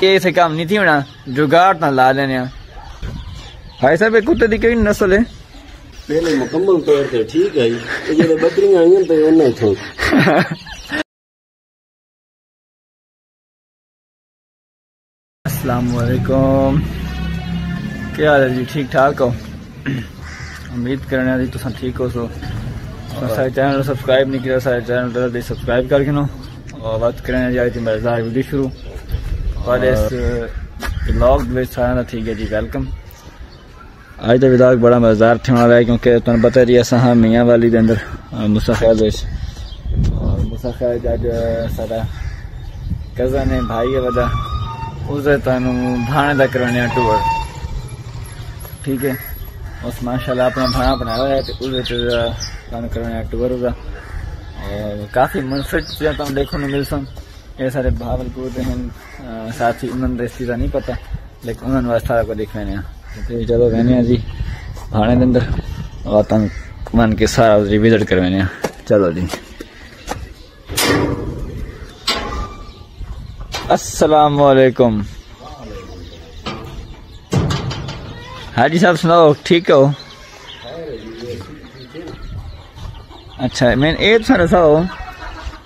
یہ سے کام نہیں تھی ہونا جگاڑ نہ لا لینے بھائی صاحب کتے دی کئی نسل ہے پہلے مکمل طور تے ٹھیک ہے جی جڑے بکریاں آئیں تے انہاں تھو السلام علیکم کیا حال ہے جی ٹھیک ٹھاک ہو امید کرنے جی تساں ٹھیک ہو سو سارے چینل سبسکرائب نہیں کیا سارے چینل تے سبسکرائب کر کے نو بات کرنے جی آج مزدار ویڈیو شروع۔ اور اس بلاگ وچ سارا ٹھیک ہے جی ویلکم آج دا ولاگ بڑا مزدار تھے والا ہے کیونکہ تمہیں پتہ جی اساں ہاں میاں والی دے اندر مسافر وچ۔ اور مسافر اج سارا کزن ہے بھائی ہے ودا۔ اسے تانوں بھانے دا کرنے ٹور ٹھیک ہے۔ اس ماشاءاللہ اپنا بھانا بنایا ہوا ہے تے تانوں کرنے ٹور ہوگا اور کافی منفرد چیزاں تم دیکھو نو مل سن سارے بھاول پور دے ہیں ساتھی انہوں نے اس چیزاں نہیں پتہ لیکن انہوں نے واسطہ سارا کو دیکھ لینے ہیں۔ چلو کہنے ہیں جی۔ بھانے دے اندر۔ اور من کے سارا وزٹ چلو جی۔ السلام علیکم۔ حاجی صاحب سناؤ، ٹھیک ہو؟ اچھا میں یہ تو دساؤ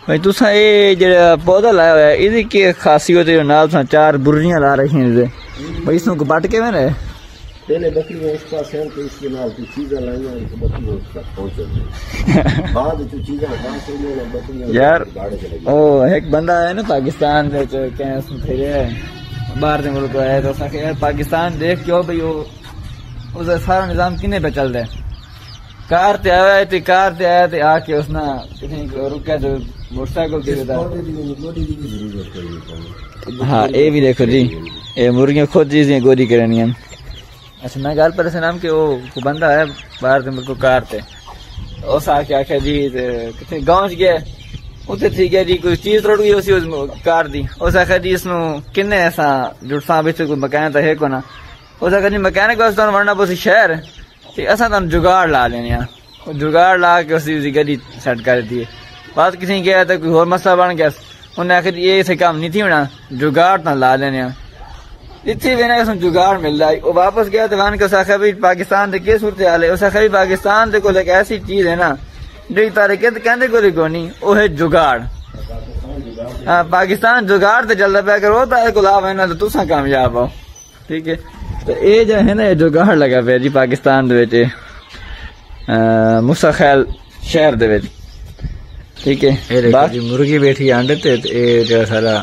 بھائی تسا یہ جڑا پودا لایا ہوا ہے یہ کی خاصیت ہے نال تسا چار برجیاں لا رکھی ہیں بھائی اس کو بٹ کے میں رہے پہلے بکریاں اس پاس ہیں تو اس کے نال کی چیزاں لائیاں تو بکریاں اس تک پہنچ جاتی بعد جو چیزاں پاس ہو گئی بکریاں یار او ایک بندہ ہے نا پاکستان دے چ کہ اس میں پھرے باہر دے ملک ہے تو اسا کہ پاکستان دیکھ کیوں بھئی وہ اس سارا نظام کنے پہ چل رہا ہے کار تے آیا ہے تے کار تے آیا تے آ کے اس نا کہیں رکا جو موٹر سائیکل تے دا پودے دی گوڈی دی بھی ضرورت ہے ہاں اے بھی دیکھو جی اے مرغیاں خود چیزیں گوری کرنی ہیں۔ اچھا میں گل پر سے نام کہ وہ کو بندہ ہے باہر دے ملک کار تے اس آ کے آخیا جی کتنے گاؤں چ گیا اتنے تھی گیا جی کوئی چیز توڑ گئی اسی اس کار دی۔ اس آخیا جی اس نو کنے ایسا جڑساں بچ کوئی مکان تے ہے کو نا۔ اس آخیا جی مکینک واسطے ورنہ پوسی شہر۔ تے اساں تن جگاڑ لا لینے ہاں جگاڑ لا کے اسی دی گڈی سیٹ کر دیے۔ بات کسی گیا تے کوئی اور مسئلہ بن گیا۔ انہیں آخیا جی یہ سے کام نہیں تھی ہونا۔ جگاڑ نہ لا لینے ہاں اتھی بھی نا اس جگاڑ مل رہا ہے۔ وہ واپس گیا تو وہاں کے اس آخیا بھی پاکستان دے کی صورت حال ہے؟ اس آخیا پاکستان دے کو ایک ایسی چیز ہے نا۔ جو تارے کہ کہندے کو کو نہیں، وہ ہے جگاڑ۔ ہاں پاکستان جگاڑ تے چلدا پیا کرو تارے کو لاو ہے تو تساں کامیاب ہو۔ ٹھیک ہے؟ تو اے جو ہے نا یہ جگاڑ لگا پیا جی پاکستان دے وچ موسی خیل شہر دے وچ۔ ٹھیک ہے؟ باقی مرغی بیٹھی انڈے تے اے جو سارا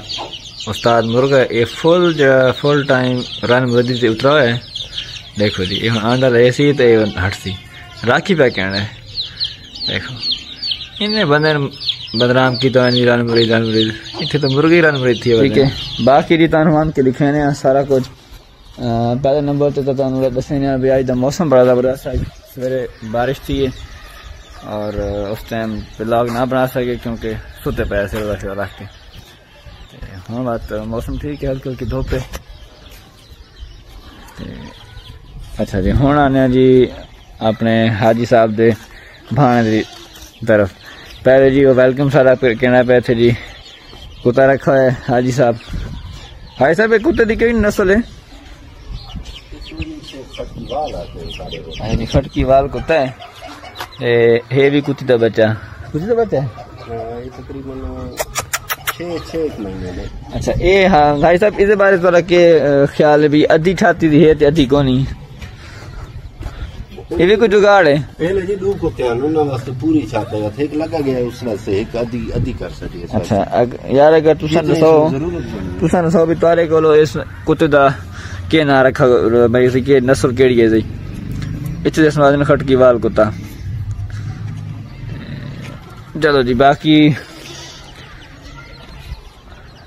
استاد مرغا اے فل جو فل ٹائم رن مدی تے اترا ہے۔ دیکھو جی یہ انڈا رہے سی تے ہٹ سی۔ راکھی پہ کہنا ہے۔ دیکھو۔ انہیں بندے بدنام کی تو نہیں رن مرید رن مرید اتنے تو مرغی رن مرید تھی۔ ٹھیک ہے؟ باقی جی تانوں مان کے لکھے نے سارا کچھ۔ پہلے نمبر تو تانوں دسے نے بھی اج دا موسم بڑا زبردست ہے سویرے بارش تھی ہے اور اس ٹائم بلاگ نہ بنا سکے کیونکہ سوتے پے سے ویسے رکھ کے ہاں بات موسم ٹھیک ہے ہلکی ہلکی دھوپ ہے اچھا جی ہوں آنے جی اپنے حاجی صاحب دے بھانے دی طرف پہلے جی وہ ویلکم سارا کہنا پہ تھے جی کتا رکھا ہے حاجی صاحب حاجی صاحب یہ کتے دی کئی نسل ہے یعنی کھٹکی وال کتا ہے ہے بھی کتی دا بچہ۔ کتی دا بچہ؟ ہے تقریباً چھ چھ مہینے نے اچھا اے ہاں بھائی صاحب اس بارے تھوڑا کہ خیال ہے بھی ادھی چھاتی دی ہے تے ادھی کونی؟ یہ بھی کوئی جگاڑ ہے۔ پہلے جی دو کو کیا انہاں واسطے پوری چھاتے ہے۔ ایک لگا گیا اس واسطے ایک ادھی ادھی کر سکے۔ اچھا اگ- یار اگر تساں دسو تساں دسو بھی تارے کولو اس کتے دا کے نا رکھا بھائی کے نسل کیڑی ہے جی اتنے دس میں کھٹکی وال کتا چلو جی باقی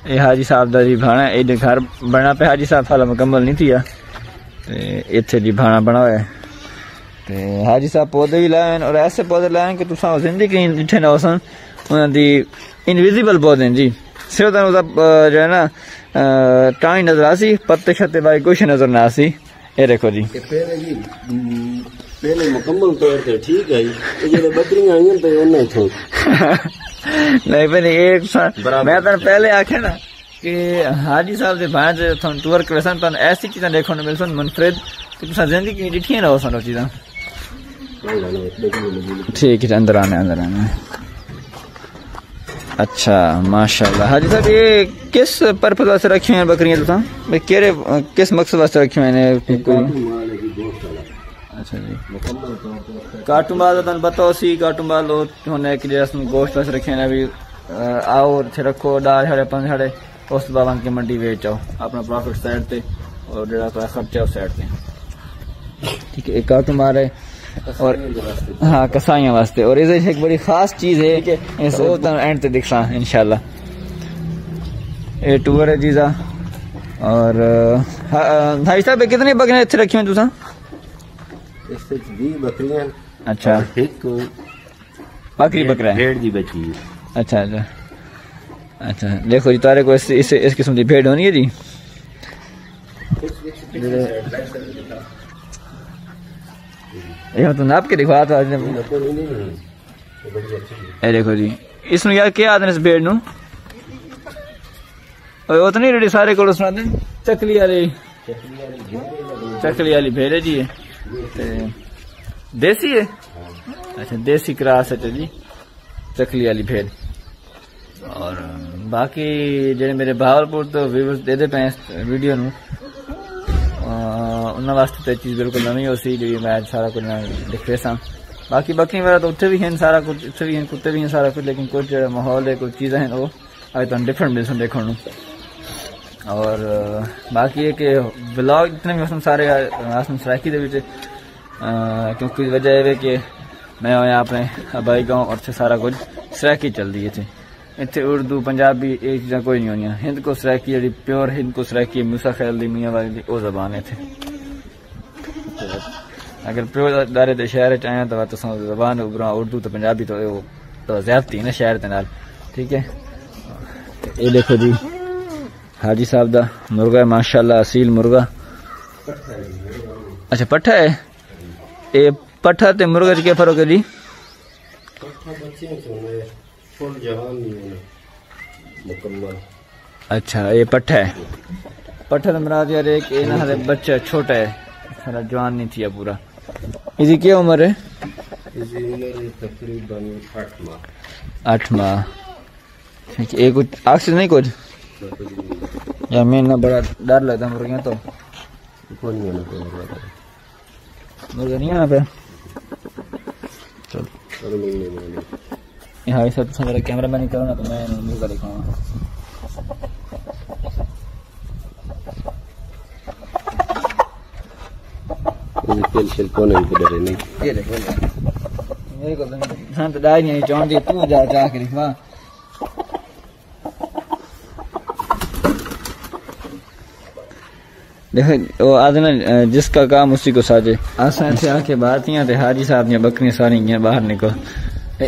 یہ حاجی صاحب دا جی بھانا ہے یہ گھر بنا پہ حاجی صاحب حالا مکمل نہیں تھیا تے اتھے جی بھانا بنا ہوا ہے۔ تے حاجی صاحب پودے بھی لائے اور ایسے پودے لائے کہ تساں زندگی کہیں جٹھے نہ ہوسن انہاں دی انویزیبل پودے ہیں جی۔ صرف تنوں جو ہے نا ٹائیں نظر آسی پتے شتے بائی کچھ نظر نہ آسی یہ دیکھو جی پہلے جی پہلے مکمل طور تے ٹھیک ہے جی جڑے بکریاں آئیں تے انہاں تھو نہیں پہلے ایک میں تو پہلے آخیا نا کہ حاجی صاحب کے بھائی جو تھن ٹور کرے سن تن ایسی چیزاں دیکھو مل سن منفرد کہ تسا زندگی ڈٹھی نہ ہو سن چیزاں ٹھیک ہے اندر آنے اندر آنے اچھا ماشاءاللہ۔ حاجی صاحب، یہ کس پرپز واسطے رکھی ہیں بکریاں تساں بھئی کیڑے، کس مقصد واسطے رکھی ہیں کوئی؟ اچھا جی۔ کاٹوں بال تن پتہ سی کاٹوں بال ہونے کہ جس گوشت واسطے رکھے ہیں، ابھی آؤ اتنے رکھو، ڈال ساڑھے پانچ ساڑھے اس بعد ان کی منڈی ویچ آؤ اپنا پروفٹ سائڈ تے، اور جڑا کوئی خرچہ اس سائڈ تے۔ ٹھیک ہے، ایک کاٹوں مارے۔ اور ہاں کسائیاں واسطے۔ اور یہ ایک بڑی خاص چیز ہے اس وہ تن اینڈ تے دکھساں انشاءاللہ۔ اے ٹور ہے جیزا اور بھائی صاحب کتنی بکریاں اتنے رکھی ہیں تساں اس وچ 20 بکریاں۔ اچھا۔ ایک بکری بکرا ہے ڈیڑھ دی بچی اچھا اچھا۔ اچھا دیکھو جی تارے کو اس اس اس قسم کی بھیڑ ہونی ہے جی؟ یہ تو ناپ کے دکھا تو آج اے دیکھو جی اس نو یار کیا آدھن اس بھیڑ نو؟ اوے وہ ریڈی، سارے کو سنا دیں چکلی والی۔ چکلی والی بھیڑ جی ہے۔ جی دیسی ہے؟ اچھا دیسی کراس ہے جی۔ چکلی والی بھیڑ۔ اور باقی جڑے میرے بھاولپور تو ویورز دے دے پے ویڈیو نو۔ انہاں واسطے تے چیز بالکل نویں ہو سی جڑی میں سارا کچھ دکھے سا باقی بکری وغیرہ تو اتنے بھی ہیں، سارا کچھ اتنے بھی ہیں، کتے بھی ہیں، سارا کچھ، لیکن کچھ جڑا ماحول ہے، کچھ چیزیں ہیں وہ اج تو ڈفرنٹ مل سن دیکھنے نو اور باقی یہ کہ بلاگ جتنے بھی ہسن سارے آسن سرائکی دے کیونکہ وجہ یہ ہے کہ میں آیا اپنے آبائی گاؤں اور سے سارا کچھ سرائکی چل رہی ہے اتنے اردو، پنجابی، یہ چیزاں کوئی نہیں ہونی ہند کو سرائکی جڑی پیور ہند کو سرائکی موسا خیل دی میاں والی دی، وہ زبان ہے اگر پیور دارے دے شہر چ آیا تو تساں زبان ابرا اردو تو پنجابی تو تو زیادتی نا شہر دے نال۔ ٹھیک ہے؟ یہ دیکھو جی حاجی صاحب دا مرغا ہے ماشاءاللہ اصیل مرغا۔ اچھا پٹھا ہے؟ یہ پٹھا تے مرغا چ کیا فرق ہے جی؟ اچھا یہ پٹھا ہے۔ پٹھا مراد یار ایک بچہ چھوٹا ہے جوان نہیں تھیا پورا۔ کیا عمر ہے اس کی عمر تقریباً آٹھ ماہ ہے یہ کچھ آکسیجن نہیں کچھ یا میں نہ بڑا ڈر لگتا مرغیاں تو مرغا نہیں آنا پہ چل اور نہیں نہیں نہیں یہاں ایسا تو میرا کیمرہ نہیں کروں تو میں مرغا دکھاؤں گا کوئی شیل کونے بھی ڈرے؟ نہیں۔ یہ دیکھو۔ میرے کو ہاں، تو ڈائی نہیں تو جا جا کے دیکھو، وہ جس کا کام اسی کو ساجے۔ آسان سے آ کے باتیاں تے حاجی صاحب نے بکریاں ساری گیا باہر نکل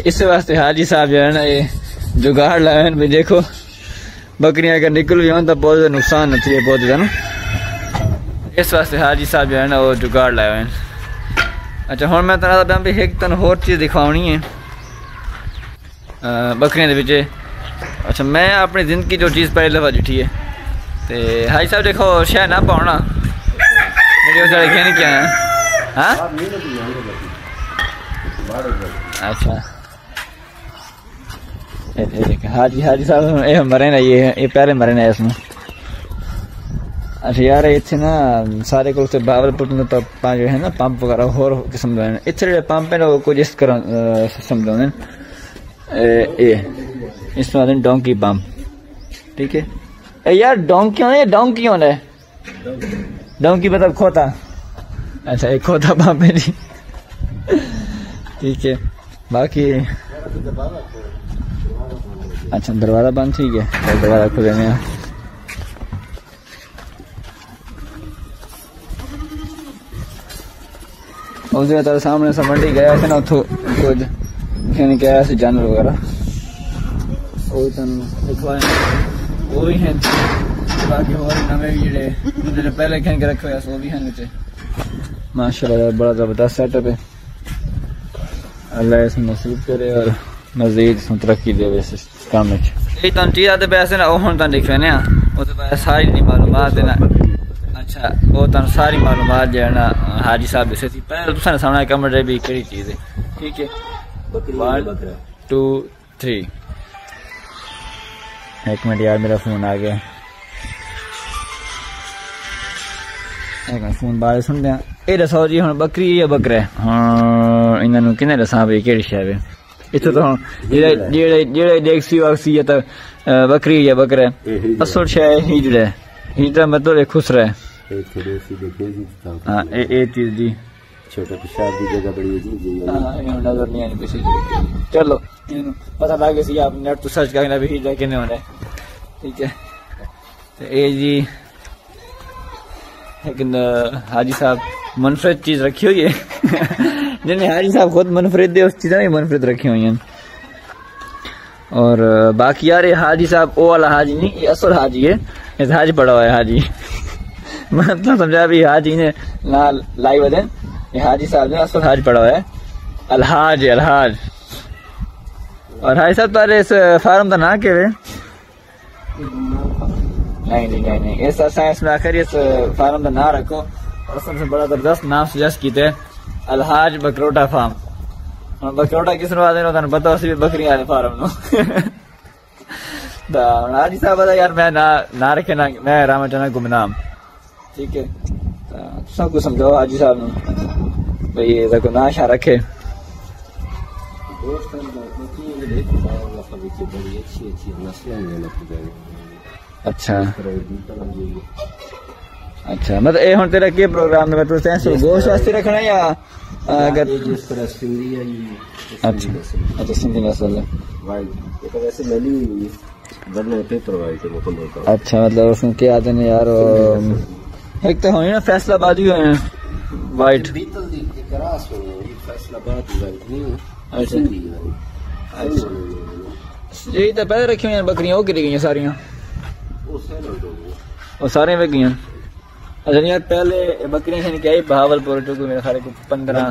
اس واسطے حاجی صاحب جو ہے نا، یہ جگاڑ لائے بھی دیکھو، بکریاں اگر نکل بھی ہوں تو بہت نقصان نہ تھی بہت زیادہ نا اس واسطے حاجی صاحب جو ہے نا وہ جگاڑ لائے ہوئے ہیں۔ اچھا ہوں میں تنہا بھی ایک تن ہور چیز دکھاؤنی ہے۔ بکریاں دے وچے۔ اچھا میں اپنی زندگی جو چیز پہلے دفعہ جٹھی ہے۔ تے حاجی صاحب دیکھو شاید نہ پاؤنا میری اس والے کہنے کیا ہے ہاں؟ اچھا۔ حاجی حاجی صاحب یہ مرے نا یہ پہلے مرے نا اس میں۔ یار اتنے نا، سارے کو باول پا جو ہے نا، پمپ وغیرہ ہور قسم اتنے پمپ ہیں نا کچھ اس طرح سسٹم دے اس میں آدھے ڈونکی پمپ۔ ٹھیک ہے۔ اے یار ڈونکی ہونا ہے ڈونکی ہونا ہے ڈونکی مطلب کھوتا۔ اچھا ایک کھوتا پمپ ہے جی۔ ٹھیک ہے۔ باقی اچھا دروازہ بند ٹھیک ہے۔ دروازہ کھلے میں اس سامنے سے منڈی گیا نا اتو کچھ کھینے کے آیا سی جانور وغیرہ۔ وہ دکھوائے وہ بھی ہیں۔ باقی اور بھی جڑے جڑے پہلے کے رکھے ہوئے سو بھی ہیں نیچے۔ ماشاء اللہ بڑا زبردست سیٹ اپ ہے۔ اللہ اس نصیب کرے اور مزید سن ترقی دے اس کام وچ یہ آتے پیسے وہ ہن لکھ وہ ساری معلومات دینا۔ اچھا وہ تن ساری معلومات جو ہے نا حاجی صاحب سے تھی۔ پہلے نے سامنے کمرے بھی کہڑی چیز ہے ٹھیک ہے۔ ون ٹو تھری ایک منٹ یار میرا فون آ گیا۔ ایک منٹ فون بعد سن دیا۔ یہ دسو جی ہوں بکری یا بکرا ہے ہاں انہوں کنے دساں بھائی کہڑی ہے تو ہوں جڑے واکسی یا تو بکری یا بکرا ہے اصل ہجڑا ہے ہجڑا مطلب خسرا ہے ایک تھوڑی سی دیکھیں جی تاں ہاں اے اے چیز جی۔ چھوٹا پیشاب کی جگہ بڑی عجیب جی۔ ہاں انہوں نظر نہیں آنی کسی چلو انہوں پتہ لگ گیا سی آپ نیٹ تو سرچ کرنا بھی ہجڑا کنے ہونا ہے ٹھیک ہے۔ تو اے جی لیکن حاجی صاحب منفرد چیز رکھی ہوئی ہے۔ جنہیں حاجی صاحب خود منفرد دے اس چیزیں بھی منفرد رکھی ہوئی ہیں۔ اور باقی یار حاجی صاحب او والا حاجی نہیں یہ اصل حاجی ہے۔ یہ حاج پڑا ہوا ہے حاجی۔ میں مطلب سمجھا بھی حاجی نے لائی ودن یہ حاجی صاحب نے اصل حاج پڑا ہوا ہے۔ الحاج الحاج۔ اور حاجی صاحب تارے اس فارم کا نام کیا ہے؟ نہیں نہیں نہیں نہیں۔ اس سائنس میں آخر اس فارم کا نام رکھو۔ اور سب سے بڑا زبردست نام سجیسٹ کیتے الحاج بکروٹا فارم۔ ہن بکروٹا کس نو آدھے نو تن پتہ اسی بھی بکری والے فارم نو۔ دا حاجی صاحب، یار میں نہ رکھے نہ، میں رام چنا گمنام۔ ٹھیک ہے۔ سب کو سمجھاؤ حاجی صاحب نو بھئی یہ کو ناشا رکھے۔ ہیں نا اچھا۔ اچھا مطلب اے ہن تیرا کی پروگرام ہے تو سینس گوشت واسطے رکھنا ہے یا اگر جس طرح سندھی ہے اچھا اچھا سندھی ہے۔ وائٹ تو ویسے میں نہیں ورنہ پیپر وائٹ ہے مکمل اچھا مطلب اس میں کیا آتے ہیں یار ایک تو ہوئی نا فیصلہ بازی ہوئے ہیں۔ وائٹ اچھا۔ اچھا یہی تو پہلے رکھی ہوئی ہیں بکریاں وہ گری گئی وہ ہو گیا وہ سارے اچھا یار پہلے بکریاں سے کیا بہاول پور ٹو میرے خیال کو پندرہ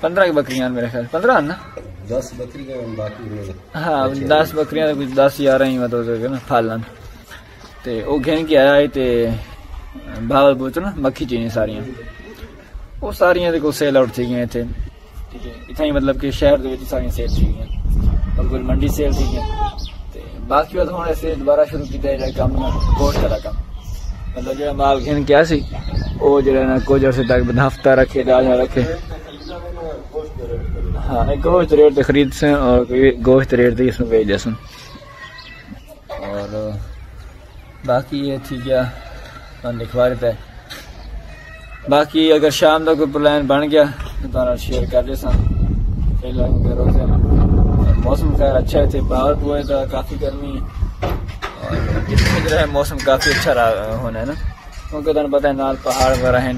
پندرہ کی بکریاں ہیں میرے خیال۔ پندرہ نا؟ دس بکری کا باقی میں ہاں دس بکریاں تو کچھ دس یارہ ہی مطلب نا پالن تے او گھن کے آیا تے بہاول پور تو نا مکھی چینی ساریاں وہ ساریاں تے کو سیل آؤٹ تھی گئے تھے ٹھیک ہے اتنا ہی مطلب کہ شہر دے وچ ساریاں سیل تھی گئیں اور کوئی منڈی سیل تھی گئیں باقی وہ ہن ایسے دوبارہ شروع کیتا ہے کام نا گوشت والا کام مطلب جو مال گھن کیا سی او جڑا نا کچھ عرصے تک ہفتہ رکھے ڈالا رکھے ہاں گوشت ریٹ تے خرید سے اور گوشت ریٹ تے اس میں بیچ جسن اور باقی یہ تھی کیا میں لکھوا دیتا ہے۔ باقی اگر شام کا کوئی پلان بن گیا تو تارا شیئر کر دے سن پہلا کرو سے موسم خیر اچھا تھے باہر ہوئے تو کافی گرمی ہے۔ اور اس میں جو ہے، موسم کافی اچھا رہا، ہونا ہے نا۔ کیونکہ تمہیں پتہ ہے، نال پہاڑ وغیرہ ہیں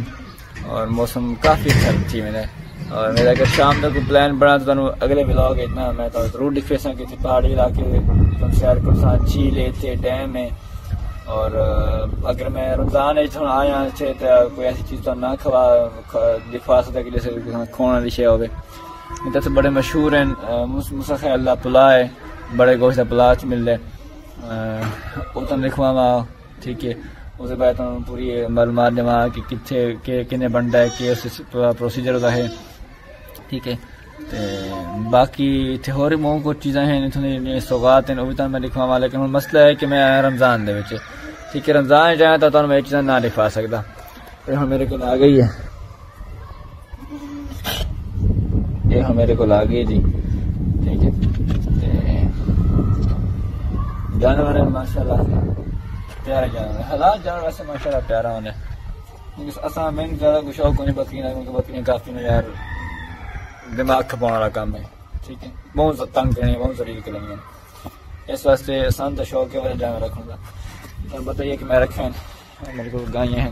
اور موسم کافی اچھا تھی جی، میں نے۔ اور میرا اگر شام کا کوئی پلان بنا، تو تمہیں اگلے بلاگ اتنا میں تو ضرور دکھے سا کہ پہاڑی علاقے تم سیر کر سا جھیل تھے، ڈیم ہے۔ اور اگر میں رمضان آیا تھے تو کوئی ایسی چیز تو نہ کھوا دکھوا سکتا کہ جیسے کھونا والی شے ہوگی تو بڑے مشہور ہیں مسخ اللہ پلا ہے، بڑے گوشت پلا چ مل رہے وہ تو لکھوا وا ٹھیک ہے۔ اس کے بعد پوری معلومات جمع کہ کتنے کنے بنتا ہے کہ پروسیجر ہوتا ہے۔ ٹھیک ہے۔ تے باقی اتنے ہوری مو کچھ چیزاں ہیں تھوڑی سوگات ہیں، وہ بھی میں لکھوا وا، لیکن مسئلہ ہے کہ میں رمضان دے وچ، ٹھیک ہے، رمضان جائیں تو تمہیں یہ چیزاں نہ لکھوا سکتا۔ یہ ہوں میرے کو آ گئی ہے۔ یہ ہوں میرے کو آ گئی جی۔ ٹھیک ہے۔ جانور ہیں ماشاء اللہ پیارے جانور حالات جانور ویسے ماشاء اللہ پیارا ہونے۔ اصل میں زیادہ کچھ شوق نہیں، بکریاں، کیونکہ بکریاں کافی نا یار۔ دماغ کھپانے والا کام ہے۔ ٹھیک ہے۔ بہت تنگ کریں بہت ضروری کریں گے اس واسطے آسان تو شوق ہے وہ جانور رکھوں گا۔ تو بتائیے کہ میں رکھیں میرے کو گائیں ہیں۔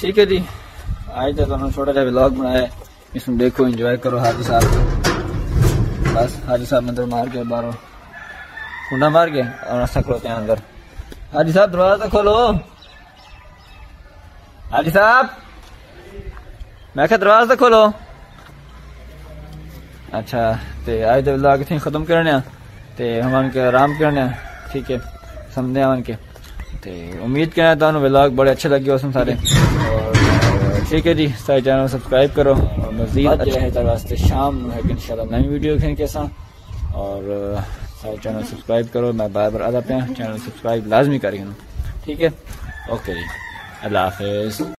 ٹھیک ہے جی۔ آج تو ہم چھوٹا جا بلاگ بنایا ہے۔ اس میں دیکھو انجوائے کرو حاجی صاحب بس حاجی صاحب اندر مار کے باہر۔ کنڈا مار کے اور نسا کھلوتے ہیں اندر۔ حاجی صاحب دروازہ تو کھولو۔ حاجی صاحب۔ میں کہ دروازہ کھولو۔ اچھا تے آج دے ولاگ اتنے ختم کرنے۔ ہیں تے ہمان کے آرام کرنے۔ ہیں ٹھیک ہے سمجھنے ہمان کے۔ تے امید کرنا ہے تانوں ولاگ بڑے اچھے لگے ہو سن سارے۔ ٹھیک ہے جی سارے چینل سبسکرائب کرو۔ اور مزید اچھے ہے واسطے شام ہے کہ انشاءاللہ نئی ویڈیو کھین کے ساں اور سارے چینل سبسکرائب کرو۔ میں بار بار آدھا پہ چینل سبسکرائب لازمی کری ٹھیک ہے اوکے جی۔ اللہ حافظ۔